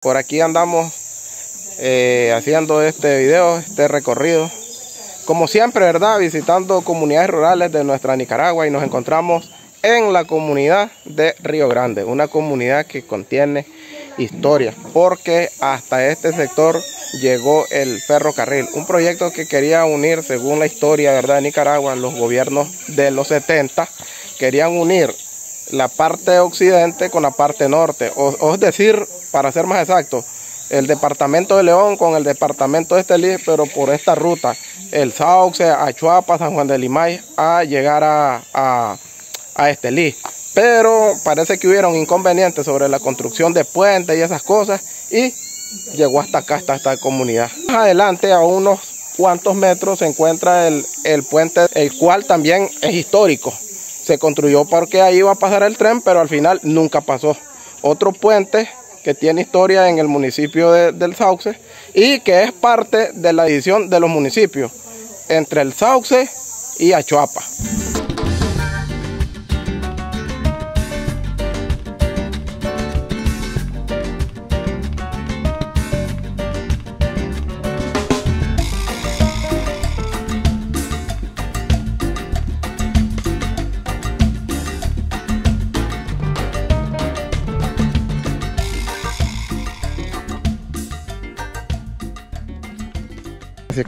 Por aquí andamos eh, haciendo este video, este recorrido. Como siempre, ¿verdad? Visitando comunidades rurales de nuestra Nicaragua y nos encontramos en la comunidad de Río Grande, una comunidad que contiene historia, porque hasta este sector llegó el ferrocarril, un proyecto que quería unir, según la historia ¿verdad? de Nicaragua, los gobiernos de los 70, querían unir la parte occidente con la parte norte, o, es decir, para ser más exacto, el departamento de León con el departamento de Estelí, pero por esta ruta, el Sauce, a Chuapa, San Juan de Limay, a llegar a, a, a Estelí. Pero parece que hubieron inconvenientes sobre la construcción de puentes y esas cosas, y llegó hasta acá, hasta esta comunidad. Más adelante, a unos cuantos metros, se encuentra el, el puente, el cual también es histórico se construyó porque ahí iba a pasar el tren, pero al final nunca pasó. Otro puente que tiene historia en el municipio de, del Sauce y que es parte de la división de los municipios entre el Sauce y Achuapa.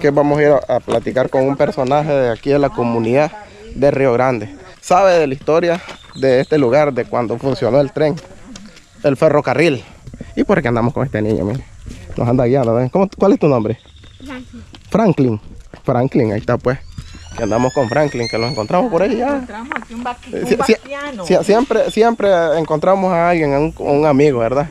Que vamos a ir a, platicar con un personaje de aquí de la comunidad de Río Grande. Sabe de la historia de este lugar, de cuando funcionó el tren, el ferrocarril. ¿Y por qué andamos con este niño? Mire? Nos anda guiando. ¿Cuál es tu nombre? Franklin. Franklin. Franklin, ahí está pues. Que andamos con Franklin, que nos encontramos por ahí ya. Encontramos aquí un, un siempre, siempre encontramos a alguien, a un, amigo, ¿verdad?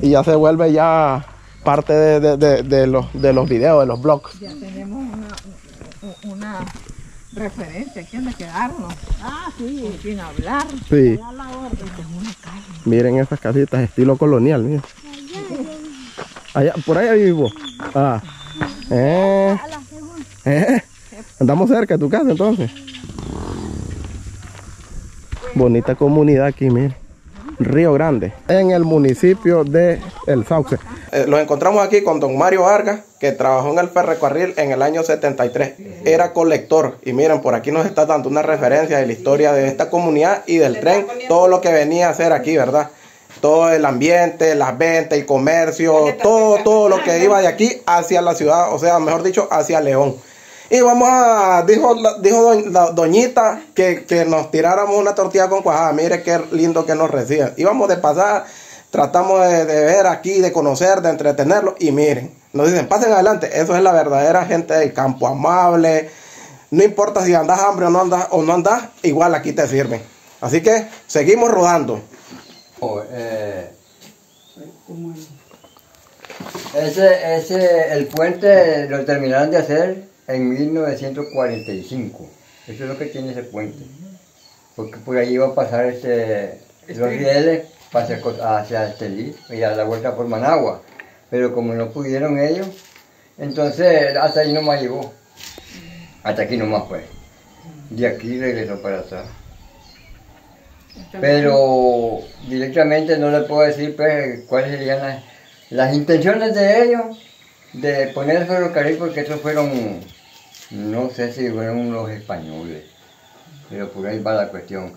y ya se vuelve ya parte de, de, de, los, de los videos, de los blogs. Ya tenemos una, una referencia aquí donde quedarnos. Ah, sí. Sin hablar. Sí. Miren esas casitas estilo colonial, miren. Allá, por allá vivo. Ah. Eh. Eh. Andamos cerca de tu casa entonces. Bonita comunidad aquí, miren. Río Grande, en el municipio de El Sauce. Eh, los encontramos aquí con don Mario Vargas, que trabajó en el ferrocarril en el año 73. Era colector. Y miren, por aquí nos está dando una referencia de la historia de esta comunidad y del tren, todo lo que venía a hacer aquí, ¿verdad? Todo el ambiente, las ventas, el comercio, todo, todo lo que iba de aquí hacia la ciudad, o sea, mejor dicho, hacia León. Y vamos a, dijo, dijo doñita que, que, nos tiráramos una tortilla con cuajada. Mire qué lindo que nos reciben. Íbamos de pasar tratamos de, ver aquí, de conocer, de entretenerlos y miren, nos dicen, pasen adelante, eso es la verdadera gente del campo, amable, no importa si andas hambre o no andas, o no andas, igual aquí te sirven. Así que seguimos rodando. Oh, eh, ese, ese, el puente lo terminaron de hacer en 1945. Eso es lo que tiene ese puente. Porque por ahí iba a pasar este, los rieles hacia, hacia Estelí y a la vuelta por Managua. Pero como no pudieron ellos, entonces hasta ahí nomás llegó. Hasta aquí nomás fue. De aquí regresó para atrás. Pero directamente no le puedo decir pues, cuáles serían las, las intenciones de ellos de poner el ferrocarril porque esos fueron, no sé si fueron los españoles, pero por ahí va la cuestión.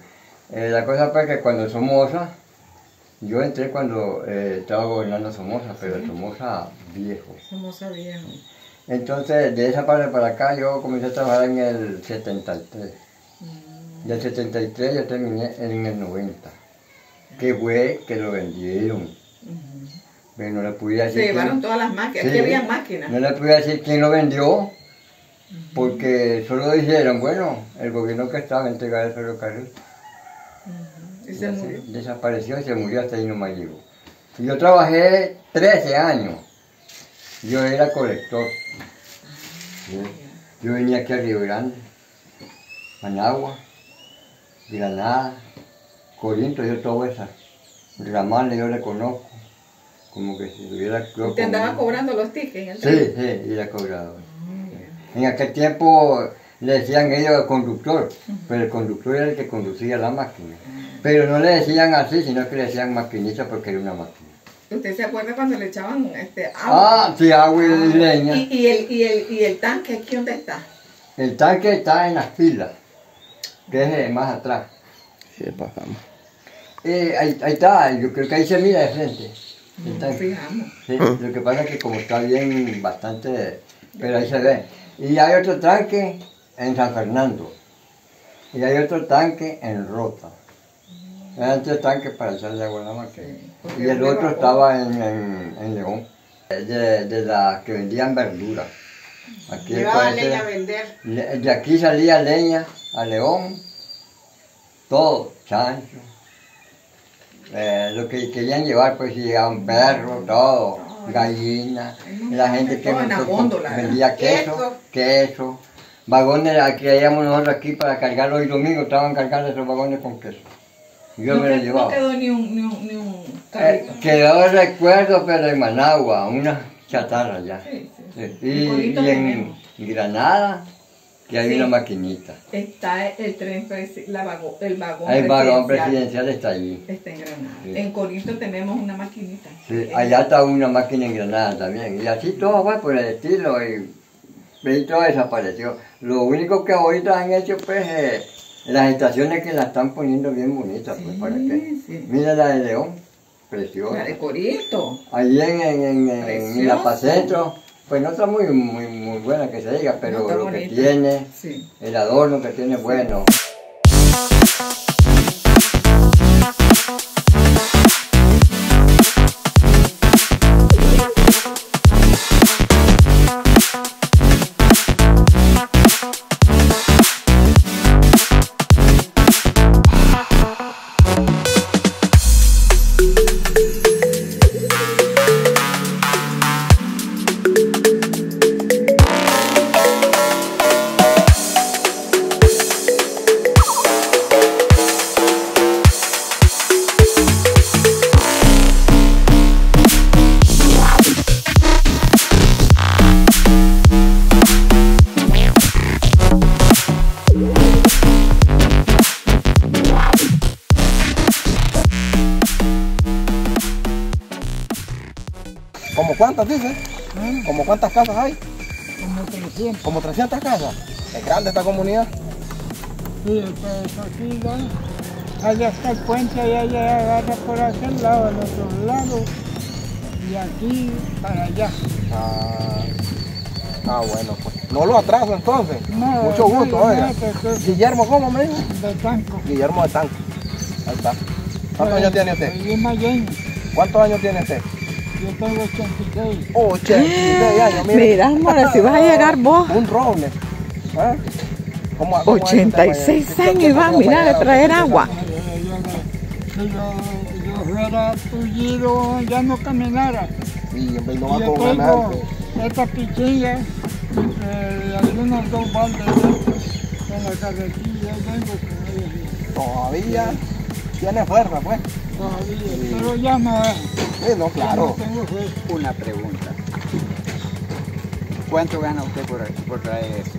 Eh, la cosa fue que cuando Somoza yo entré cuando eh, estaba gobernando Somoza, pero Somoza viejo. Somoza viejo. Entonces, de esa parte para acá, yo comencé a trabajar en el 73. Mm. Del 73 yo terminé en el 90. Que fue que lo vendieron. Pero no le pude decir. Se llevaron todas las máquinas. Aquí había máquinas. No le pude decir quién lo vendió. Porque solo dijeron, bueno, el gobierno que estaba a entregar el ferrocarril. Desapareció y se murió hasta ahí no me llegó. Yo trabajé 13 años. Yo era colector. Yo venía aquí a Río Grande, Managua, Granada, Corinto, yo todo eso. Ramales yo le conozco. Como que si tuviera... ¿Te andaba cobrando los tickets? Sí, sí, era cobrado. En aquel tiempo le decían ellos conductor, pero el conductor era el que conducía la máquina. Pero no le decían así, sino que le decían maquinista porque era una máquina. ¿Usted se acuerda cuando le echaban este, agua? Ah, sí, agua y leña. ¿Y, y el, y, el, ¿Y el tanque aquí dónde está? El tanque está en las filas, que es eh, más atrás. Sí, pasamos. Eh, ahí, ahí está, yo creo que ahí se mira de frente. El Nos tanque. fijamos. Sí, lo que pasa es que como está bien bastante, pero ahí se ve. Y hay otro tanque en San Fernando. Y hay otro tanque en Rota. Eran tres tanques para echarle agua nada más que. Y el otro estaba en, en, en León. De, de las que vendían verduras. Aquí Llevaba leña a vender. Le- De aquí salía leña a León, todo, chancho. Eh, lo que querían llevar, pues llegaban perros, todo, gallinas. La gente que góndola, vendía queso, queso. Vagones que traíamos nosotros aquí para cargar hoy domingo, estaban cargando esos vagones con queso. Yo no, me lo qued- no llevaba. quedó ni un, ni un, ni un Eh, carrito. quedó el recuerdo, pero en Managua, una chatarra ya. Sí, sí. Sí, En Y, en. Granada, que hay Sí. una maquinita. Está el tren, la vago- el vagón El vagón presidencial. presidencial está allí. Está en Granada. Sí. En Corinto tenemos una maquinita. Sí, allá está una máquina en Granada también. Y así todo fue por el estilo y, y todo desapareció. Lo único que ahorita han hecho pues las estaciones que la están poniendo bien bonitas. Pues, ¿para qué? Mira la de León, preciosa. La de Corinto. Allí en, en, en, en Preciosa. Apacentro, pues no está muy, muy, muy buena que se diga, pero No lo que tiene, Sí. el adorno que tiene es bueno. Cuántas dice? ¿Como cuántas casas hay? Como 300. Como 300 casas. Es grande esta comunidad. Sí, pues aquí ya. Allá está el puente, allá ya agarra por aquel lado, al otro lado. Y aquí para allá. Ah, ah, bueno, pues. No lo atraso entonces. No, Mucho gusto, no, oiga. no, pues, pues, Guillermo, ¿cómo me dijo? De tanco. Guillermo de Tanque. Ahí está. ¿Cuántos años tiene usted? ¿Cuántos años tiene usted? Yo tengo 86. 86 años, mire. Mira, amor, si vas a llegar vos. Un roble. ¿Cómo- cómo es usted, 86 Mayer? años y vas a mirar a traer agua. Si yo, yo fuera tullido, ya no caminara. Sí, hombre, y no va Yo con tengo esta pichilla y algunos dos baldes de- en la carretilla. Yo vengo con ellos Todavía tiene fuerza, pues. todavía, pero ya no es. Sí, no, claro. Una pregunta. ¿Cuánto gana usted por, por traer eso?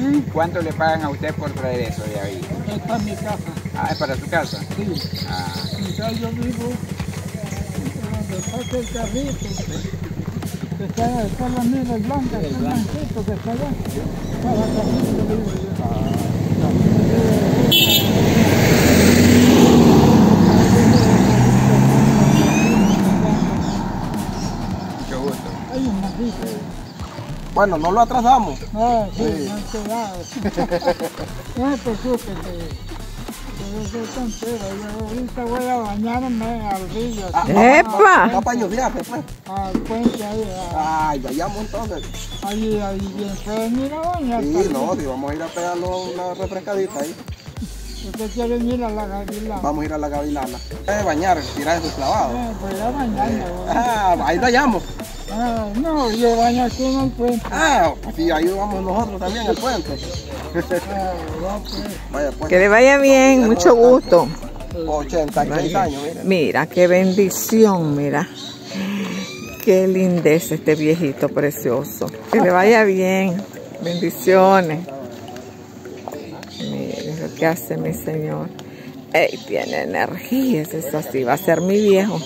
¿Mm? ¿Cuánto le pagan a usted por traer eso de ahí? Es mi casa. Ah, es para su casa. Sí. Ah, Ya yo vivo donde pasa el carrito. Que está, está la mira blanca, el blanquito que está allá. Para el carrito vivo yo. mucho gusto. Hay un maldito. Bueno, no lo atrasamos. Ah, sí, Sí. no han quedado. no te preocupes. Yo soy tontera. Yo ahorita voy a bañarme al río. Ah, ¡Epa! Va para ñosearte, pues. Al puente ahí. a- Ay, vayamos entonces. Ahí, ahí bien. Pueden ir a bañar. Sí, también. no, si vamos a ir a pegarnos una refrescadita ahí. Ustedes quieren ir a la gavilán. Vamos a ir a la gavilana. Eh, bañar, tirar esos clavados. Eh, voy a bañarme. voy. Ah, ahí vayamos. Ah, no, yo baño aquí en el puente. Ah, sí, ahí vamos nosotros también al puente. Ah, pues. Vaya, pues. Que le vaya bien, mucho gusto. 86 años, miren. Mira, qué bendición, mira. Qué lindez este viejito precioso. Que le vaya bien. Bendiciones. Mire lo que hace mi señor. Ey, tiene energía, eso sí, va a ser mi viejo.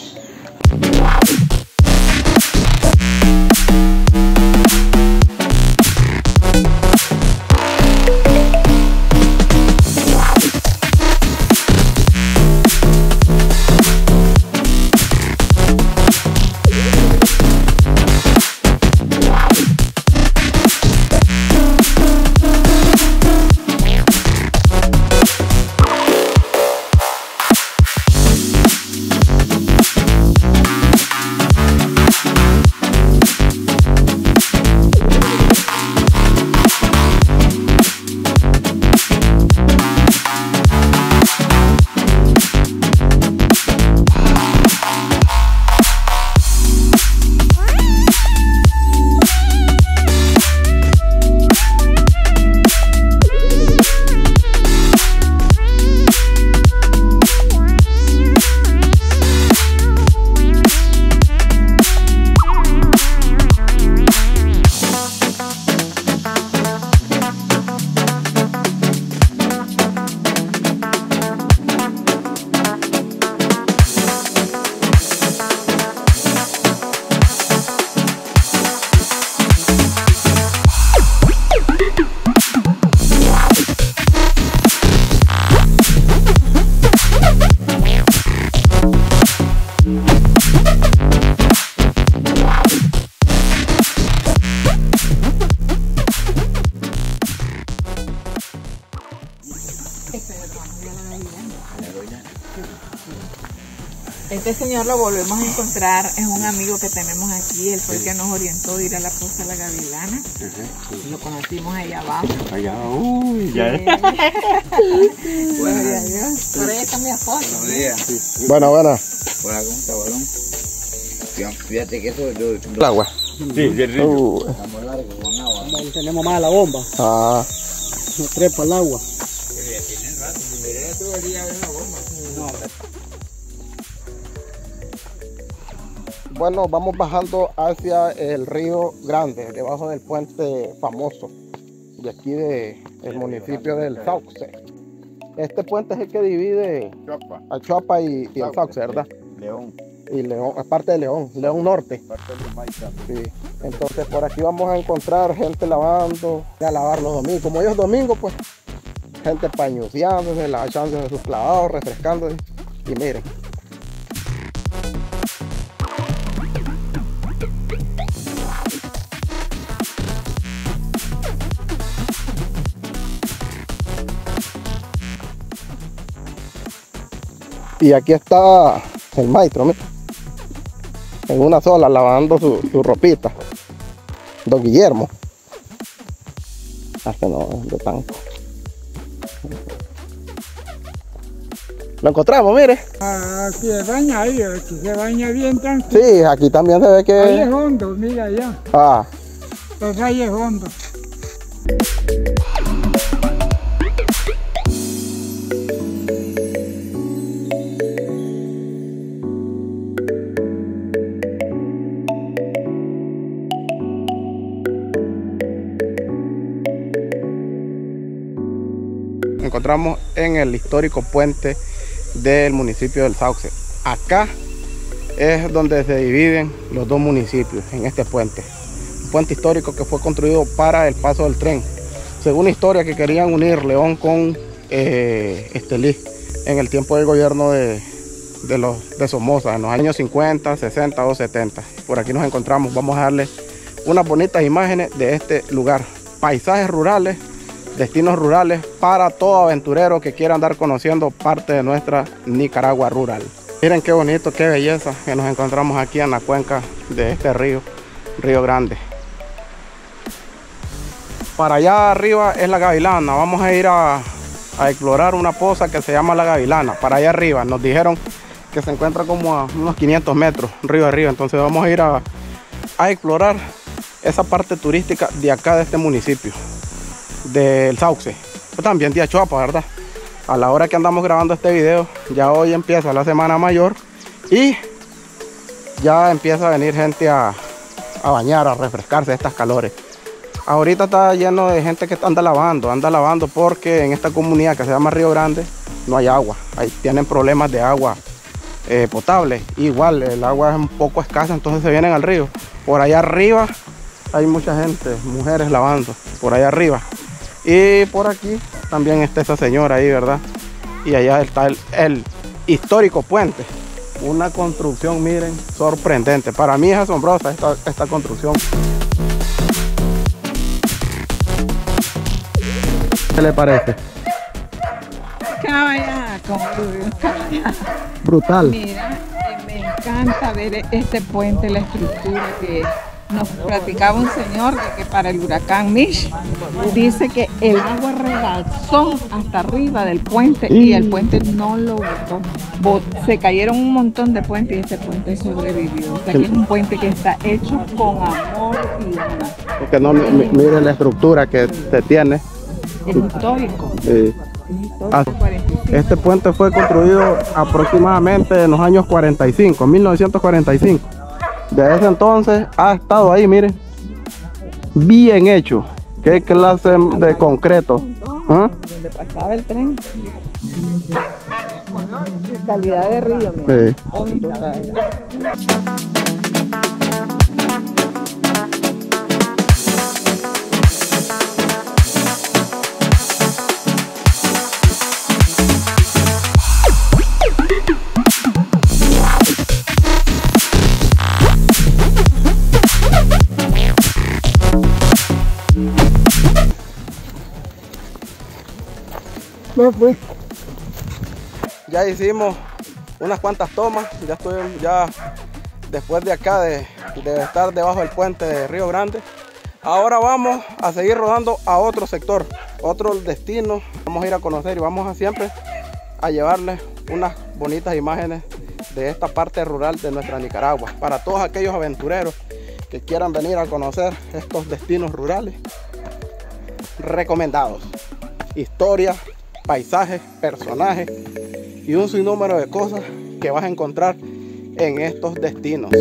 Este señor lo volvemos a encontrar, es un amigo que tenemos aquí, él fue el que nos orientó a ir a la de la Gavilana. Lo conocimos ahí abajo. Allá, uy, ya. Gloria a Dios. Por ahí está mi esposo. Buenos días. Bueno, bueno. Por acá un tabalón. Fíjate que eso yo, El agua. Sí, bien rico. Uh, estamos largos con agua. Tenemos más la bomba, ah, no trepa el agua. Bueno, vamos bajando hacia el río Grande, debajo del puente famoso de aquí de el municipio del Sauce. Este puente es el que divide Chopa. a Chuapa y, y el Sauce, ¿verdad? León. Y León, es parte de León, León Norte. Parte de Maica. Sí. Entonces por aquí vamos a encontrar gente lavando, a lavar los domingos. Como ellos domingos, pues, gente pañuceándose, la- echándose sus clavados, refrescándose. Y miren. Y aquí está el maestro, mira en una sola lavando su, su ropita. Don Guillermo. Ah, que no, de tanto. Lo encontramos, mire. Ah, aquí se baña ahí, aquí se baña bien tanto. Sí, aquí también se ve Ahí es que. hondo, mira allá. Ah, Pues ahí es en el histórico puente del municipio del Sauce. Acá es donde se dividen los dos municipios, en este puente. Un puente histórico que fue construido para el paso del tren. Según historia que querían unir León con eh, Estelí en el tiempo del gobierno de, de los de Somoza, en los años 50, 60 o 70. Por aquí nos encontramos, vamos a darle unas bonitas imágenes de este lugar. Paisajes rurales, destinos rurales para todo aventurero que quiera andar conociendo parte de nuestra Nicaragua rural. Miren qué bonito, qué belleza que nos encontramos aquí en la cuenca de este río, Río Grande. Para allá arriba es la Gavilana. Vamos a ir a, explorar una poza que se llama la Gavilana. Para allá arriba nos dijeron que se encuentra como a unos 500 metros río arriba. Entonces vamos a ir a explorar esa parte turística de acá de este municipio, del Sauce. Pues también de Achuapa, ¿verdad? A la hora que andamos grabando este video, ya hoy empieza la semana mayor y ya empieza a venir gente a, a bañar, a refrescarse estas calores. Ahorita está lleno de gente que anda lavando, anda lavando porque en esta comunidad que se llama Río Grande no hay agua. Ahí tienen problemas de agua eh, potable. Igual el agua es un poco escasa, entonces se vienen al río. Por allá arriba hay mucha gente, mujeres lavando, por allá arriba. Y por aquí también está esa señora ahí, ¿verdad? Y allá está el, el histórico puente. Una construcción, miren, sorprendente. Para mí es asombrosa esta, esta construcción. ¿Qué le parece? Caballá. Brutal. Mira, me encanta ver este puente, la estructura que nos platicaba un señor de que para el huracán Mish dice que el agua rebalsó hasta arriba del puente y el puente no lo botó. Bot- Se cayeron un montón de puentes y este puente sobrevivió. O sea que es un puente que está hecho con amor y alma. Porque no, mi- mi- mire la estructura que se tiene. Es histórico. Sí. Ah, 45. Este puente fue construido aproximadamente en los años 45, 1945. Desde ese entonces ha estado ahí, miren. Bien hecho. ¿Qué clase de concreto? ¿Ah? Donde pasaba el tren. Calidad de río, mira. Sí. Pues, Ya hicimos unas cuantas tomas. Ya estoy ya después de acá de, de estar debajo del puente de Río Grande. Ahora vamos a seguir rodando a otro sector, otro destino. Vamos a ir a conocer y vamos a siempre a llevarles unas bonitas imágenes de esta parte rural de nuestra Nicaragua. Para todos aquellos aventureros que quieran venir a conocer estos destinos rurales, recomendados. Historias, paisajes, personajes y un sinnúmero de cosas que vas a encontrar en estos destinos.